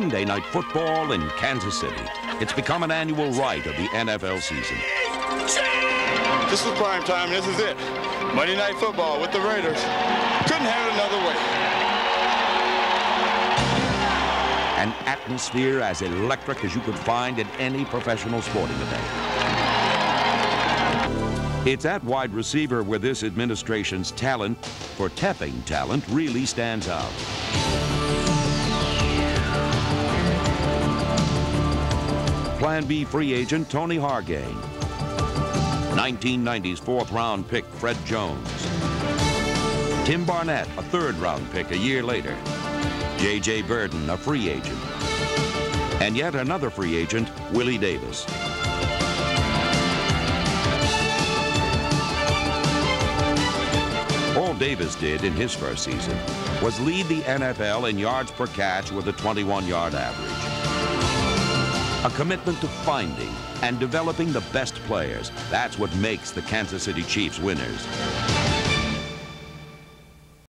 Sunday night football in Kansas City. It's become an annual rite of the NFL season. This is prime time. This is it. Monday night football with the Raiders. Couldn't have it another way. An atmosphere as electric as you could find at any professional sporting event. It's at wide receiver where this administration's talent for tapping talent really stands out. Plan B free agent Tony Hargain. 1990s fourth round pick Fred Jones. Tim Barnett, a third round pick a year later. J.J. Birden, a free agent. And yet another free agent, Willie Davis. All Davis did in his first season was lead the NFL in yards per catch with a 21-yard average. A commitment to finding and developing the best players. That's what makes the Kansas City Chiefs winners.